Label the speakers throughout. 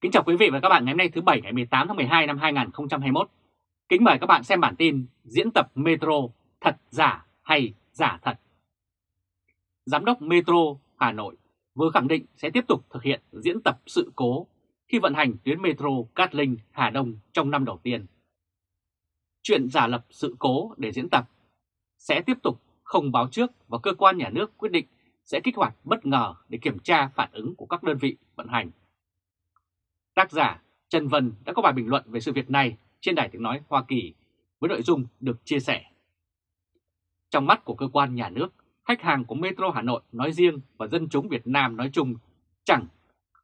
Speaker 1: Kính chào quý vị và các bạn ngày hôm nay thứ Bảy ngày 18 tháng 12 năm 2021. Kính mời các bạn xem bản tin diễn tập Metro thật giả hay giả thật. Giám đốc Metro Hà Nội vừa khẳng định sẽ tiếp tục thực hiện diễn tập sự cố khi vận hành tuyến Metro Cát Linh, Hà Đông trong năm đầu tiên. Chuyện giả lập sự cố để diễn tập sẽ tiếp tục không báo trước và cơ quan nhà nước quyết định sẽ kích hoạt bất ngờ để kiểm tra phản ứng của các đơn vị vận hành. Tác giả Trần Vân đã có bài bình luận về sự việc này trên Đài Tiếng Nói Hoa Kỳ với nội dung được chia sẻ. Trong mắt của cơ quan nhà nước, khách hàng của Metro Hà Nội nói riêng và dân chúng Việt Nam nói chung chẳng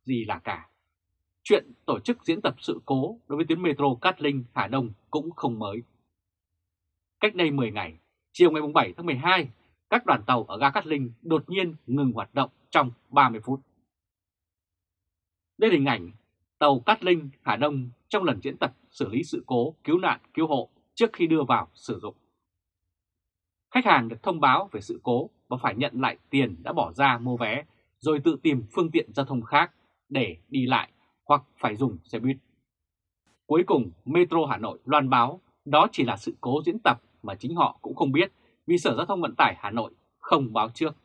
Speaker 1: gì là cả. Chuyện tổ chức diễn tập sự cố đối với tuyến Metro Cát Linh Hà Đông cũng không mới. Cách đây 10 ngày, chiều ngày 7 tháng 12, các đoàn tàu ở ga Cát Linh đột nhiên ngừng hoạt động trong 30 phút. Đây là hình ảnh tàu Cát Linh, Hà Đông trong lần diễn tập xử lý sự cố, cứu nạn, cứu hộ trước khi đưa vào sử dụng. Khách hàng được thông báo về sự cố và phải nhận lại tiền đã bỏ ra mua vé, rồi tự tìm phương tiện giao thông khác để đi lại hoặc phải dùng xe buýt. Cuối cùng, Metro Hà Nội loan báo đó chỉ là sự cố diễn tập mà chính họ cũng không biết vì Sở Giao thông Vận tải Hà Nội không báo trước.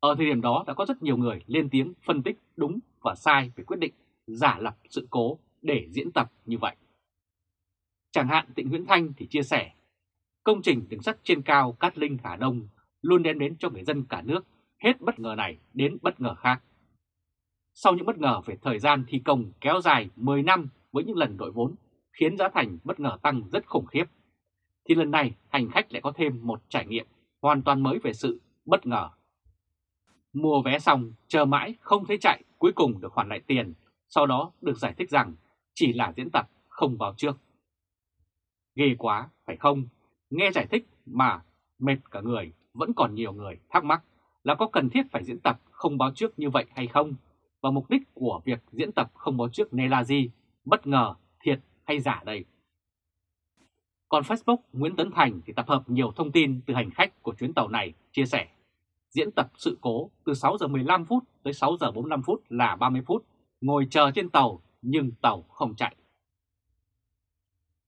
Speaker 1: Ở thời điểm đó đã có rất nhiều người lên tiếng phân tích đúng và sai về quyết định giả lập sự cố để diễn tập như vậy. Chẳng hạn Tịnh Nguyễn Thanh thì chia sẻ, công trình đường sắt trên cao Cát Linh Hà Đông luôn đem đến cho người dân cả nước hết bất ngờ này đến bất ngờ khác. Sau những bất ngờ về thời gian thi công kéo dài 10 năm với những lần đội vốn khiến giá thành bất ngờ tăng rất khủng khiếp, thì lần này hành khách lại có thêm một trải nghiệm hoàn toàn mới về sự bất ngờ. Mua vé xong, chờ mãi không thấy chạy, cuối cùng được hoàn lại tiền sau đó được giải thích rằng chỉ là diễn tập không báo trước. Ghê quá, phải không? Nghe giải thích mà mệt cả người, vẫn còn nhiều người thắc mắc là có cần thiết phải diễn tập không báo trước như vậy hay không? Và mục đích của việc diễn tập không báo trước này là gì? Bất ngờ, thiệt hay giả đây? Còn Facebook Nguyễn Tấn Thành thì tập hợp nhiều thông tin từ hành khách của chuyến tàu này chia sẻ. Diễn tập sự cố từ 6 giờ 15 phút tới 6 giờ 45 phút là 30 phút ngồi chờ trên tàu nhưng tàu không chạy.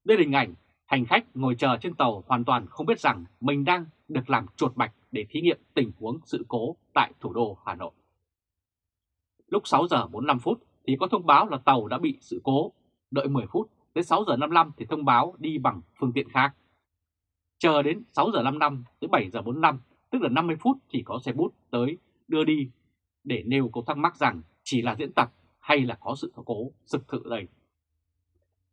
Speaker 1: Đây là hình ảnh hành khách ngồi chờ trên tàu hoàn toàn không biết rằng mình đang được làm chuột bạch để thí nghiệm tình huống sự cố tại thủ đô Hà Nội. Lúc 6 giờ 45 phút thì có thông báo là tàu đã bị sự cố, đợi 10 phút, đến 6 giờ 55 thì thông báo đi bằng phương tiện khác. Chờ đến 6 giờ 55 tới 7 giờ 45, tức là 50 phút thì có xe bút tới đưa đi để nêu câu thắc mắc rằng chỉ là diễn tập hay là có sự cố, thực sự đây?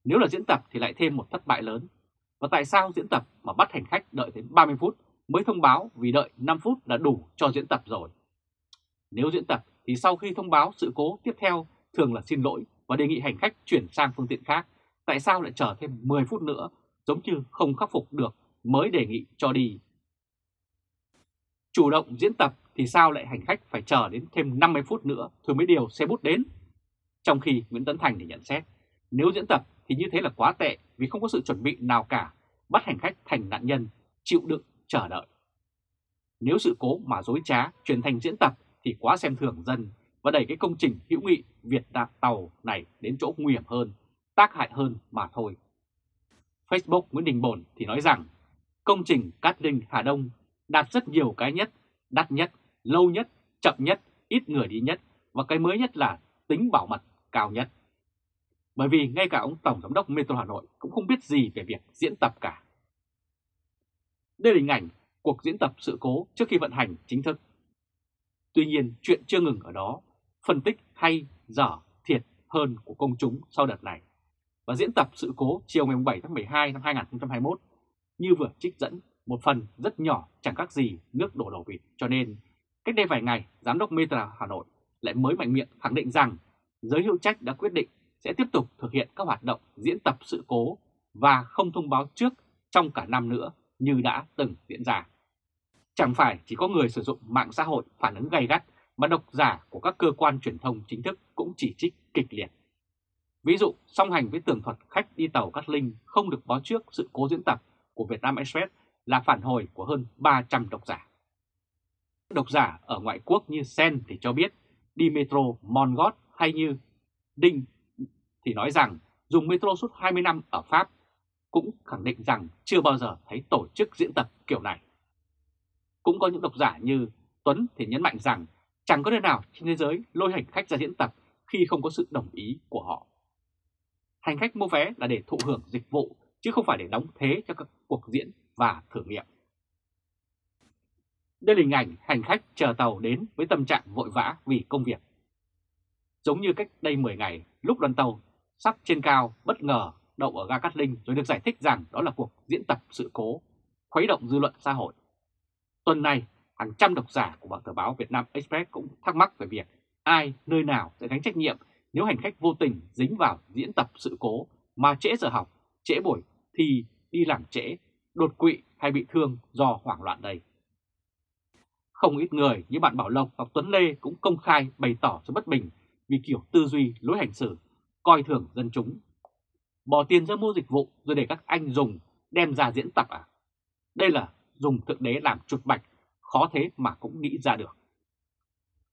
Speaker 1: Nếu là diễn tập thì lại thêm một thất bại lớn. Và tại sao diễn tập mà bắt hành khách đợi đến 30 phút mới thông báo vì đợi 5 phút là đủ cho diễn tập rồi? Nếu diễn tập thì sau khi thông báo sự cố tiếp theo thường là xin lỗi và đề nghị hành khách chuyển sang phương tiện khác. Tại sao lại chờ thêm 10 phút nữa giống như không khắc phục được mới đề nghị cho đi? Chủ động diễn tập thì sao lại hành khách phải chờ đến thêm 50 phút nữa rồi mới điều xe bút đến? Trong khi Nguyễn Tấn Thành thì nhận xét, nếu diễn tập thì như thế là quá tệ vì không có sự chuẩn bị nào cả, bắt hành khách thành nạn nhân, chịu đựng, chờ đợi. Nếu sự cố mà dối trá chuyển thành diễn tập thì quá xem thường dân và đẩy cái công trình hữu nghị Việt Đạt Tàu này đến chỗ nguy hiểm hơn, tác hại hơn mà thôi. Facebook Nguyễn Đình Bồn thì nói rằng công trình Cát Linh Hà Đông đạt rất nhiều cái nhất, đắt nhất, lâu nhất, chậm nhất, ít người đi nhất và cái mới nhất là tính bảo mật cao nhất. Bởi vì ngay cả ông Tổng Giám đốc Metro Hà Nội cũng không biết gì về việc diễn tập cả. Đây là hình ảnh cuộc diễn tập sự cố trước khi vận hành chính thức. Tuy nhiên chuyện chưa ngừng ở đó, phân tích hay, dở, thiệt hơn của công chúng sau đợt này. Và diễn tập sự cố chiều ngày 7 tháng 12 năm 2021 như vừa trích dẫn một phần rất nhỏ chẳng khác gì nước đổ đầu vịt cho nên cách đây vài ngày Giám đốc Metro Hà Nội lại mới mạnh miệng khẳng định rằng giới hữu trách đã quyết định sẽ tiếp tục thực hiện các hoạt động diễn tập sự cố và không thông báo trước trong cả năm nữa như đã từng diễn ra. Chẳng phải chỉ có người sử dụng mạng xã hội phản ứng gay gắt mà độc giả của các cơ quan truyền thông chính thức cũng chỉ trích kịch liệt. Ví dụ, song hành với tường thuật khách đi tàu Cát Linh không được báo trước sự cố diễn tập của việt nam Express là phản hồi của hơn 300 độc giả. Độc giả ở ngoại quốc như Sen thì cho biết đi metro Mongot hay như Đinh thì nói rằng dùng metro suốt 20 năm ở Pháp cũng khẳng định rằng chưa bao giờ thấy tổ chức diễn tập kiểu này. Cũng có những độc giả như Tuấn thì nhấn mạnh rằng chẳng có nơi nào trên thế giới lôi hành khách ra diễn tập khi không có sự đồng ý của họ. Hành khách mua vé là để thụ hưởng dịch vụ, chứ không phải để đóng thế cho các cuộc diễn và thử nghiệm. Đây là hình ảnh hành khách chờ tàu đến với tâm trạng vội vã vì công việc. Giống như cách đây 10 ngày, lúc đoàn tàu sắp trên cao bất ngờ đậu ở ga Cát Linh rồi được giải thích rằng đó là cuộc diễn tập sự cố, khuấy động dư luận xã hội. Tuần này, hàng trăm độc giả của báo tờ báo Việt Nam Express cũng thắc mắc về việc ai, nơi nào sẽ gánh trách nhiệm nếu hành khách vô tình dính vào diễn tập sự cố mà trễ giờ học, trễ buổi thì đi làm trễ, đột quỵ hay bị thương do hoảng loạn đây. Không ít người như bạn Bảo Lộc và Tuấn Lê cũng công khai bày tỏ sự bất bình vì kiểu tư duy lối hành xử, coi thường dân chúng. Bỏ tiền ra mua dịch vụ rồi để các anh dùng đem ra diễn tập à? Đây là dùng thượng đế làm chuột bạch, khó thế mà cũng nghĩ ra được.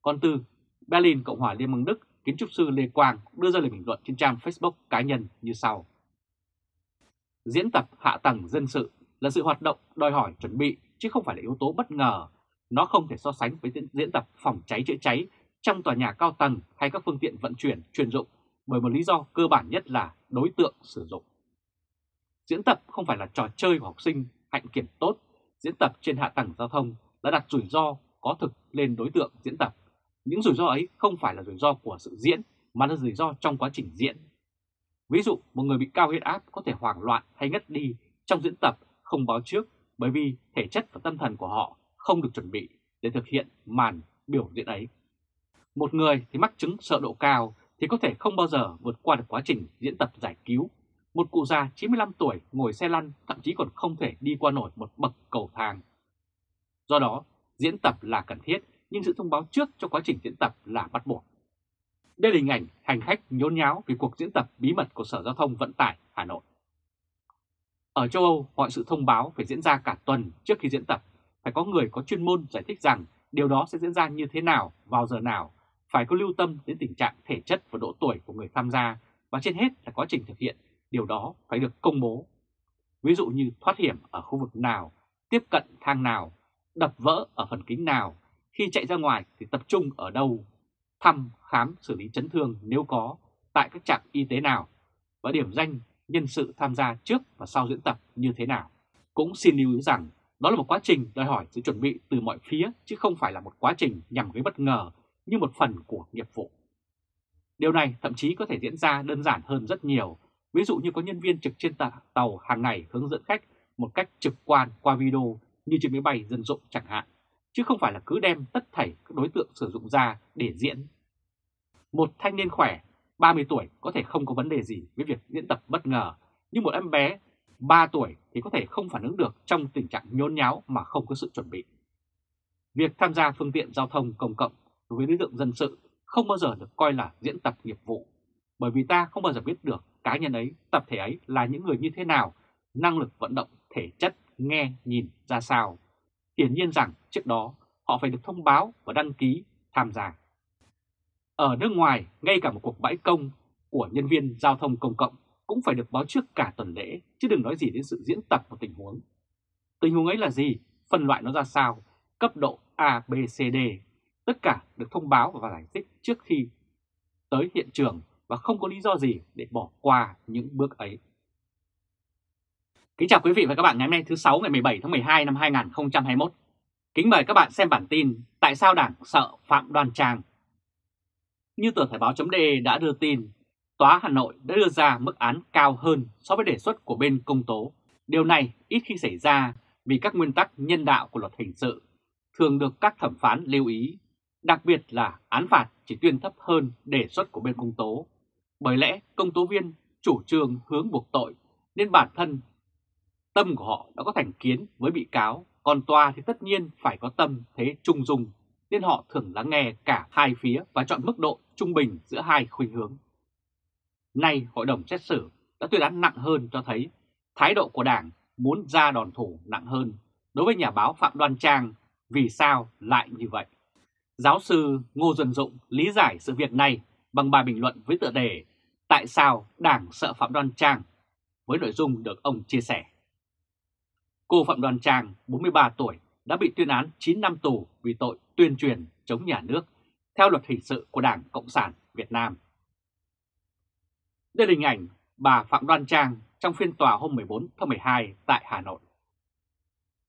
Speaker 1: Còn từ Berlin, Cộng hòa Liên bang Đức, kiến trúc sư Lê Quang đưa ra lời bình luận trên trang Facebook cá nhân như sau. Diễn tập hạ tầng dân sự là sự hoạt động đòi hỏi chuẩn bị chứ không phải là yếu tố bất ngờ. Nó không thể so sánh với diễn tập phòng cháy chữa cháy trong tòa nhà cao tầng hay các phương tiện vận chuyển chuyên dụng bởi một lý do cơ bản nhất là đối tượng sử dụng. Diễn tập không phải là trò chơi của học sinh hạnh kiểm tốt, diễn tập trên hạ tầng giao thông đã đặt rủi ro có thực lên đối tượng diễn tập. Những rủi ro ấy không phải là rủi ro của sự diễn mà là rủi ro trong quá trình diễn. Ví dụ một người bị cao huyết áp có thể hoảng loạn hay ngất đi trong diễn tập không báo trước bởi vì thể chất và tâm thần của họ không được chuẩn bị để thực hiện màn biểu diễn ấy. Một người thì mắc chứng sợ độ cao thì có thể không bao giờ vượt qua được quá trình diễn tập giải cứu. Một cụ già 95 tuổi ngồi xe lăn thậm chí còn không thể đi qua nổi một bậc cầu thang. Do đó, diễn tập là cần thiết nhưng sự thông báo trước cho quá trình diễn tập là bắt buộc. Đây là hình ảnh hành khách nhốn nháo vì cuộc diễn tập bí mật của Sở Giao thông Vận tải Hà Nội. Ở châu Âu, mọi sự thông báo phải diễn ra cả tuần trước khi diễn tập. Phải có người có chuyên môn giải thích rằng điều đó sẽ diễn ra như thế nào, vào giờ nào, phải có lưu tâm đến tình trạng thể chất và độ tuổi của người tham gia và trên hết là quá trình thực hiện, điều đó phải được công bố. Ví dụ như thoát hiểm ở khu vực nào, tiếp cận thang nào, đập vỡ ở phần kính nào, khi chạy ra ngoài thì tập trung ở đâu, thăm, khám, xử lý chấn thương nếu có tại các trạm y tế nào và điểm danh nhân sự tham gia trước và sau diễn tập như thế nào. Cũng xin lưu ý rằng đó là một quá trình đòi hỏi sự chuẩn bị từ mọi phía chứ không phải là một quá trình nhằm gây bất ngờ như một phần của nghiệp vụ. Điều này thậm chí có thể diễn ra đơn giản hơn rất nhiều, ví dụ như có nhân viên trực trên tàu hàng ngày hướng dẫn khách một cách trực quan qua video như trên máy bay dân dụng chẳng hạn, chứ không phải là cứ đem tất thảy các đối tượng sử dụng ra để diễn. Một thanh niên khỏe, 30 tuổi có thể không có vấn đề gì với việc diễn tập bất ngờ, nhưng một em bé 3 tuổi thì có thể không phản ứng được trong tình trạng nhốn nháo mà không có sự chuẩn bị. Việc tham gia phương tiện giao thông công cộng đối với đối tượng dân sự không bao giờ được coi là diễn tập nghiệp vụ, bởi vì ta không bao giờ biết được cá nhân ấy, tập thể ấy là những người như thế nào, năng lực vận động, thể chất, nghe, nhìn ra sao. Hiển nhiên rằng trước đó họ phải được thông báo và đăng ký tham gia. Ở nước ngoài, ngay cả một cuộc bãi công của nhân viên giao thông công cộng cũng phải được báo trước cả tuần lễ, chứ đừng nói gì đến sự diễn tập một tình huống. Tình huống ấy là gì? Phân loại nó ra sao? Cấp độ A, B, C, D Tất cả được thông báo và giải thích trước khi tới hiện trường và không có lý do gì để bỏ qua những bước ấy. Kính chào quý vị và các bạn ngày hôm nay thứ 6 ngày 17 tháng 12 năm 2021. Kính mời các bạn xem bản tin Tại sao Đảng sợ Phạm Đoan Trang. Như tờ Thời báo chấm đã đưa tin, Tòa Hà Nội đã đưa ra mức án cao hơn so với đề xuất của bên công tố. Điều này ít khi xảy ra vì các nguyên tắc nhân đạo của luật hình sự thường được các thẩm phán lưu ý Đặc biệt là án phạt chỉ tuyên thấp hơn đề xuất của bên công tố. Bởi lẽ công tố viên chủ trương hướng buộc tội nên bản thân tâm của họ đã có thành kiến với bị cáo, còn tòa thì tất nhiên phải có tâm thế trung dung nên họ thường lắng nghe cả hai phía và chọn mức độ trung bình giữa hai khuynh hướng. Nay hội đồng xét xử đã tuyên án nặng hơn cho thấy thái độ của Đảng muốn ra đòn thủ nặng hơn đối với nhà báo Phạm Đoan Trang vì sao lại như vậy. Giáo sư Ngô Duân Dụng lý giải sự việc này bằng bài bình luận với tựa đề Tại sao Đảng sợ Phạm Đoan Trang? với nội dung được ông chia sẻ. Cô Phạm Đoan Trang, 43 tuổi, đã bị tuyên án 9 năm tù vì tội tuyên truyền chống nhà nước theo luật hình sự của Đảng Cộng sản Việt Nam. Đây là hình ảnh bà Phạm Đoan Trang trong phiên tòa hôm 14 tháng 12 tại Hà Nội.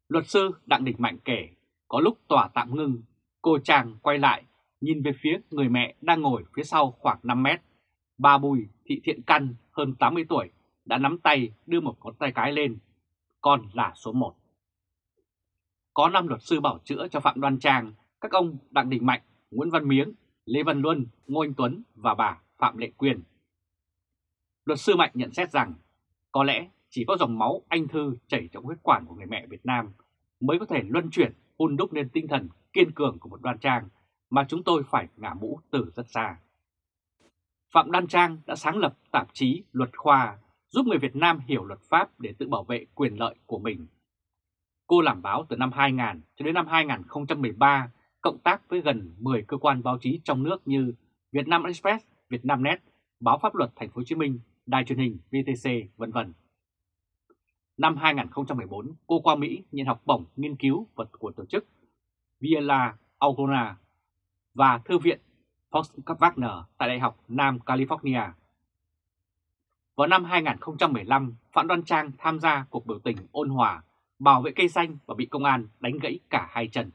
Speaker 1: Luật sư Đặng Đình Mạnh kể, có lúc tòa tạm ngưng, cô chàng quay lại, nhìn về phía người mẹ đang ngồi phía sau khoảng 5 mét. Bà Bùi Thị Thiện Căn, hơn 80 tuổi, đã nắm tay đưa một con tay cái lên, con là số 1. Có 5 luật sư bảo chữa cho Phạm Đoan Trang, các ông Đặng Đình Mạnh, Nguyễn Văn Miếng, Lê Văn Luân, Ngô Anh Tuấn và bà Phạm Lệ Quyên. Luật sư Mạnh nhận xét rằng, có lẽ chỉ có dòng máu anh thư chảy trong huyết quản của người mẹ Việt Nam mới có thể luân chuyển hôn đúc lên tinh thần kiên cường của một đoan trang mà chúng tôi phải ngả mũ từ rất xa. Phạm Đoan Trang đã sáng lập tạp chí Luật Khoa giúp người Việt Nam hiểu luật pháp để tự bảo vệ quyền lợi của mình. Cô làm báo từ năm 2000 cho đến năm 2013, cộng tác với gần 10 cơ quan báo chí trong nước như Việt Nam Express, Việt Nam Net, Báo Pháp luật Thành phố Hồ Chí Minh, Đài truyền hình VTC, vân vân. Năm 2014, cô qua Mỹ nhận học bổng nghiên cứu vật của tổ chức Villa Augona và Thư viện Fox Wagner tại Đại học Nam California. Vào năm 2015, Phạm Đoan Trang tham gia cuộc biểu tình ôn hòa, bảo vệ cây xanh và bị công an đánh gãy cả hai chân.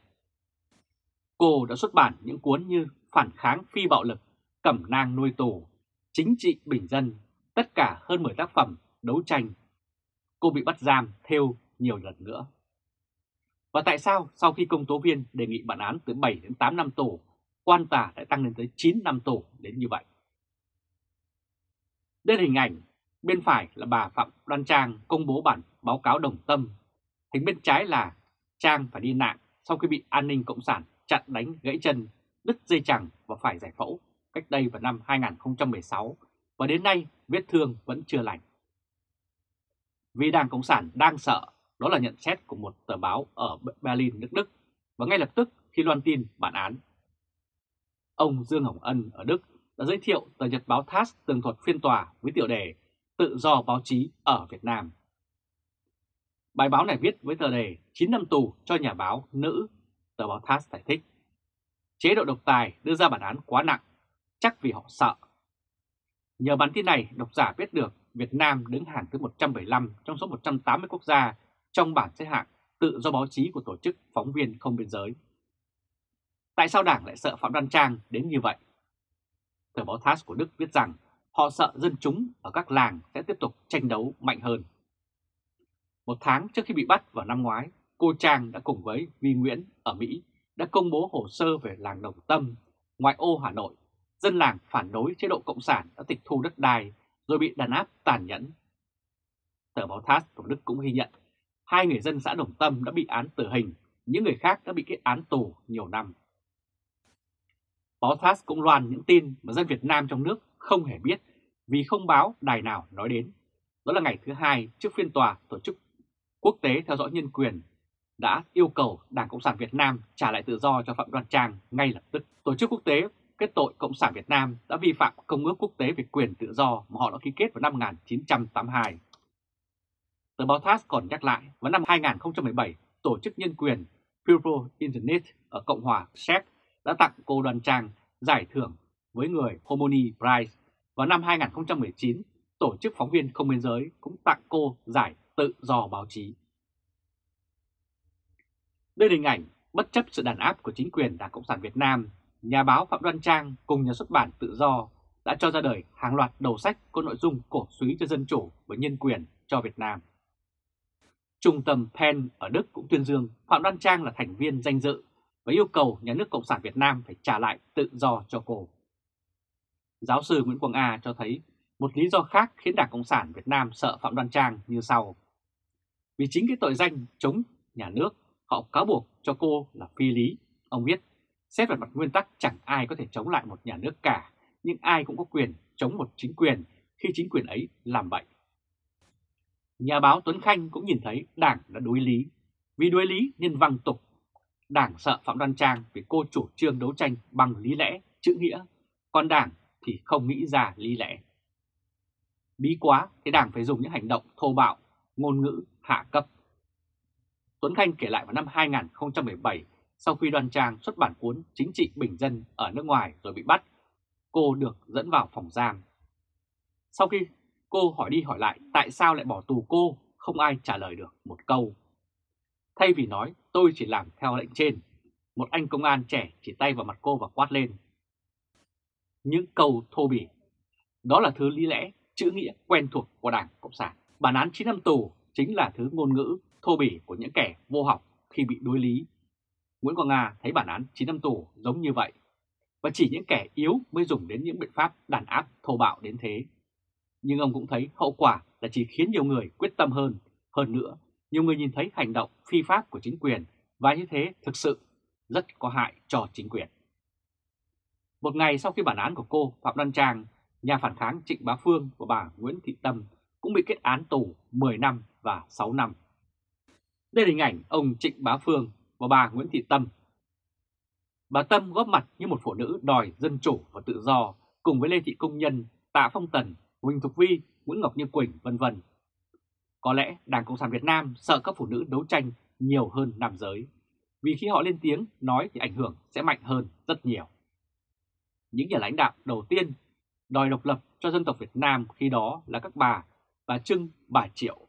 Speaker 1: Cô đã xuất bản những cuốn như Phản kháng phi bạo lực, Cẩm nang nuôi tù, Chính trị bình dân, tất cả hơn 10 tác phẩm đấu tranh. Cô bị bắt giam theo nhiều lần nữa. Và tại sao sau khi công tố viên đề nghị bản án từ 7 đến 8 năm tù, quan tòa lại tăng lên tới 9 năm tù đến như vậy? Đây là hình ảnh, bên phải là bà Phạm Đoan Trang công bố bản báo cáo đồng tâm. Hình bên trái là Trang phải đi nạn sau khi bị an ninh cộng sản chặn đánh gãy chân, đứt dây chẳng và phải giải phẫu cách đây vào năm 2016 và đến nay vết thương vẫn chưa lành. Vì Đảng Cộng sản đang sợ, đó là nhận xét của một tờ báo ở Berlin, nước Đức, và ngay lập tức khi loan tin bản án. Ông Dương Hồng Ân ở Đức đã giới thiệu tờ nhật báo TASS tường thuật phiên tòa với tiểu đề Tự do báo chí ở Việt Nam. Bài báo này viết với tờ đề 9 năm tù cho nhà báo nữ, tờ báo TASS giải thích. Chế độ độc tài đưa ra bản án quá nặng, chắc vì họ sợ. Nhờ bản tin này, độc giả biết được Việt Nam đứng hàng thứ 175 trong số 180 quốc gia trong bảng xếp hạng tự do báo chí của Tổ chức Phóng viên Không Biên Giới. Tại sao Đảng lại sợ Phạm Đoan Trang đến như vậy? Tờ báo TASS của Đức viết rằng họ sợ dân chúng ở các làng sẽ tiếp tục tranh đấu mạnh hơn. Một tháng trước khi bị bắt vào năm ngoái, cô Trang đã cùng với Vi Nguyễn ở Mỹ đã công bố hồ sơ về làng Đồng Tâm, ngoại ô Hà Nội. Dân làng phản đối chế độ Cộng sản đã tịch thu đất đai rồi bị đàn áp tàn nhẫn. Tờ báo TASS của Đức cũng ghi nhận hai người dân xã Đồng Tâm đã bị án tử hình, những người khác đã bị kết án tù nhiều năm. Báo TASS cũng loan những tin mà dân Việt Nam trong nước không hề biết vì không báo đài nào nói đến. Đó là ngày thứ hai trước phiên tòa tổ chức quốc tế theo dõi nhân quyền đã yêu cầu Đảng Cộng sản Việt Nam trả lại tự do cho Phạm Đoan Trang ngay lập tức. Tổ chức quốc tế kết tội Cộng sản Việt Nam đã vi phạm Công ước Quốc tế về quyền tự do mà họ đã ký kết vào năm 1982. Tờ báo TASS còn nhắc lại, vào năm 2017, Tổ chức Nhân quyền People Internet ở Cộng hòa Séc đã tặng cô Đoàn Trang giải thưởng với người Homoni Prize. Vào năm 2019, Tổ chức Phóng viên Không Biên Giới cũng tặng cô giải tự do báo chí. Đây là hình ảnh bất chấp sự đàn áp của chính quyền Đảng Cộng sản Việt Nam nhà báo Phạm Đoan Trang cùng nhà xuất bản Tự Do đã cho ra đời hàng loạt đầu sách có nội dung cổ suý cho dân chủ và nhân quyền cho Việt Nam. Trung tâm PEN ở Đức cũng tuyên dương Phạm Đoan Trang là thành viên danh dự và yêu cầu nhà nước Cộng sản Việt Nam phải trả lại tự do cho cô. Giáo sư Nguyễn Quang A cho thấy một lý do khác khiến Đảng Cộng sản Việt Nam sợ Phạm Đoan Trang như sau. Vì chính cái tội danh chống nhà nước, họ cáo buộc cho cô là phi lý. Ông viết, Xét về mặt nguyên tắc chẳng ai có thể chống lại một nhà nước cả, nhưng ai cũng có quyền chống một chính quyền khi chính quyền ấy làm bệnh. Nhà báo Tuấn Khanh cũng nhìn thấy Đảng đã đối lý. Vì đối lý nên văng tục. Đảng sợ Phạm Đoan Trang vì cô chủ trương đấu tranh bằng lý lẽ, chữ nghĩa. Còn Đảng thì không nghĩ ra lý lẽ. Bí quá thì Đảng phải dùng những hành động thô bạo, ngôn ngữ hạ cấp. Tuấn Khanh kể lại vào năm 2017, sau khi đoan trang xuất bản cuốn Chính trị Bình dân ở nước ngoài rồi bị bắt, cô được dẫn vào phòng giam. Sau khi cô hỏi đi hỏi lại tại sao lại bỏ tù cô, không ai trả lời được một câu. Thay vì nói tôi chỉ làm theo lệnh trên, một anh công an trẻ chỉ tay vào mặt cô và quát lên. Những câu thô bỉ, đó là thứ lý lẽ, chữ nghĩa quen thuộc của Đảng Cộng sản. Bản án 9 năm tù chính là thứ ngôn ngữ thô bỉ của những kẻ vô học khi bị đối lý. Nguyễn Quang Nga thấy bản án 9 năm tù giống như vậy, và chỉ những kẻ yếu mới dùng đến những biện pháp đàn áp thô bạo đến thế. Nhưng ông cũng thấy hậu quả là chỉ khiến nhiều người quyết tâm hơn. Hơn nữa, nhiều người nhìn thấy hành động phi pháp của chính quyền và như thế thực sự rất có hại cho chính quyền. Một ngày sau khi bản án của cô Phạm Đoan Trang, nhà phản kháng Trịnh Bá Phương và bà Nguyễn Thị Tâm cũng bị kết án tù 10 năm và 6 năm. Đây là hình ảnh ông Trịnh Bá Phương và bà Nguyễn Thị Tâm. Bà Tâm góp mặt như một phụ nữ đòi dân chủ và tự do cùng với Lê Thị Công Nhân, Tạ Phong Tần, Huỳnh Thục Vi, Nguyễn Ngọc Như Quỳnh vân vân. Có lẽ Đảng Cộng sản Việt Nam sợ các phụ nữ đấu tranh nhiều hơn nam giới, vì khi họ lên tiếng nói thì ảnh hưởng sẽ mạnh hơn rất nhiều. Những nhà lãnh đạo đầu tiên đòi độc lập cho dân tộc Việt Nam khi đó là các bà, bà Trưng, bà Triệu.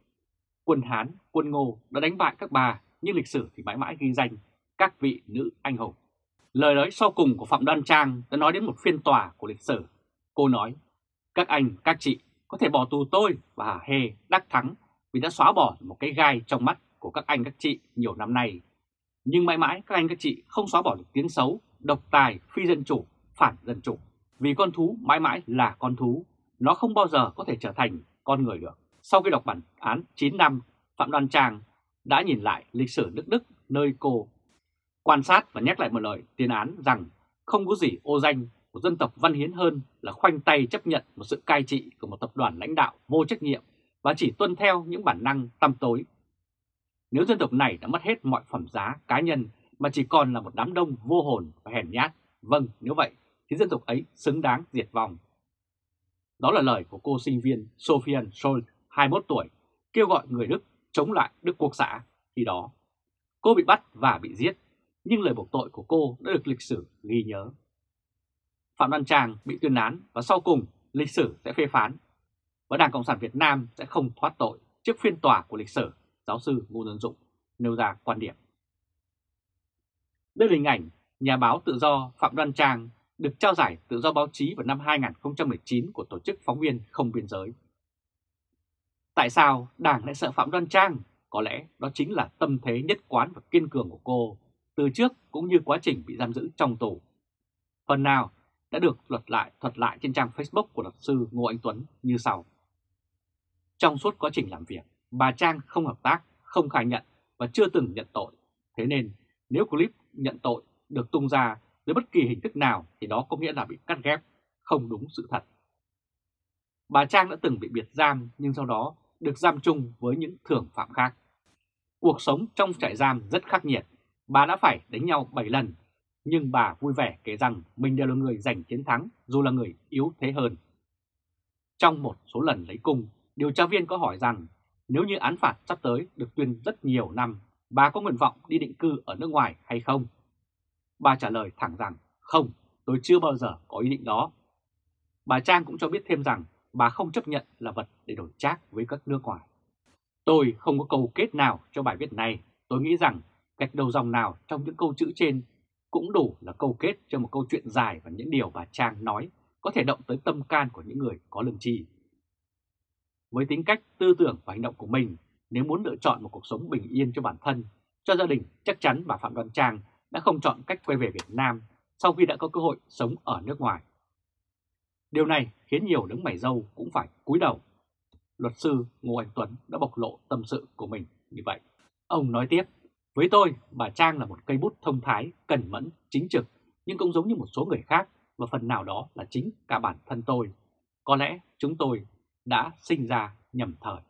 Speaker 1: Quân Hán, quân Ngô đã đánh bại các bà, nhưng lịch sử thì mãi mãi ghi danh các vị nữ anh hùng. Lời nói sau cùng của Phạm Đoan Trang đã nói đến một phiên tòa của lịch sử. Cô nói, các anh, các chị có thể bỏ tù tôi và Hà Hê đắc thắng vì đã xóa bỏ một cái gai trong mắt của các anh các chị nhiều năm nay. Nhưng mãi mãi các anh các chị không xóa bỏ được tiếng xấu, độc tài, phi dân chủ, phản dân chủ. Vì con thú mãi mãi là con thú, nó không bao giờ có thể trở thành con người được. Sau khi đọc bản án 9 năm, Phạm Đoan Trang đã nhìn lại lịch sử nước Đức nơi cô quan sát và nhắc lại một lời tuyên án rằng không có gì ô danh của dân tộc văn hiến hơn là khoanh tay chấp nhận một sự cai trị của một tập đoàn lãnh đạo vô trách nhiệm và chỉ tuân theo những bản năng tăm tối. Nếu dân tộc này đã mất hết mọi phẩm giá cá nhân mà chỉ còn là một đám đông vô hồn và hèn nhát, vâng nếu vậy thì dân tộc ấy xứng đáng diệt vong. Đó là lời của cô sinh viên Sofian Scholl, 21 tuổi, kêu gọi người Đức chống lại Đức Quốc xã khi đó. Cô bị bắt và bị giết, nhưng lời buộc tội của cô đã được lịch sử ghi nhớ. Phạm Văn Tràng bị tuyên án và sau cùng lịch sử sẽ phê phán và Đảng Cộng sản Việt Nam sẽ không thoát tội trước phiên tòa của lịch sử, giáo sư Ngô Dân Dụng nêu ra quan điểm. Đây là hình ảnh nhà báo tự do Phạm Đoan Trang được trao giải tự do báo chí vào năm 2019 của Tổ chức Phóng viên Không Biên Giới. Tại sao Đảng lại sợ Phạm Đoan Trang? Có lẽ đó chính là tâm thế nhất quán và kiên cường của cô, từ trước cũng như quá trình bị giam giữ trong tù. Phần nào đã được luật lại thuật lại trên trang Facebook của luật sư Ngô Anh Tuấn như sau. Trong suốt quá trình làm việc, bà Trang không hợp tác, không khai nhận và chưa từng nhận tội. Thế nên nếu clip nhận tội được tung ra dưới bất kỳ hình thức nào thì đó có nghĩa là bị cắt ghép, không đúng sự thật. Bà Trang đã từng bị biệt giam nhưng sau đó được giam chung với những thưởng phạm khác. Cuộc sống trong trại giam rất khắc nghiệt, bà đã phải đánh nhau 7 lần, nhưng bà vui vẻ kể rằng mình đều là người giành chiến thắng dù là người yếu thế hơn. Trong một số lần lấy cung, điều tra viên có hỏi rằng nếu như án phạt sắp tới được tuyên rất nhiều năm, bà có nguyện vọng đi định cư ở nước ngoài hay không? Bà trả lời thẳng rằng không, tôi chưa bao giờ có ý định đó. Bà Trang cũng cho biết thêm rằng bà không chấp nhận là vật để đổi trác với các nước ngoài. Tôi không có câu kết nào cho bài viết này. Tôi nghĩ rằng gạch đầu dòng nào trong những câu chữ trên cũng đủ là câu kết cho một câu chuyện dài và những điều bà Trang nói có thể động tới tâm can của những người có lương tri. Với tính cách, tư tưởng và hành động của mình, nếu muốn lựa chọn một cuộc sống bình yên cho bản thân, cho gia đình, chắc chắn bà Phạm Đoan Trang đã không chọn cách quay về Việt Nam sau khi đã có cơ hội sống ở nước ngoài. Điều này khiến nhiều đứng mày dâu cũng phải cúi đầu. Luật sư Ngô Anh Tuấn đã bộc lộ tâm sự của mình như vậy. Ông nói tiếp, với tôi, bà Trang là một cây bút thông thái, cẩn mẫn, chính trực, nhưng cũng giống như một số người khác và phần nào đó là chính cả bản thân tôi. Có lẽ chúng tôi đã sinh ra nhầm thời.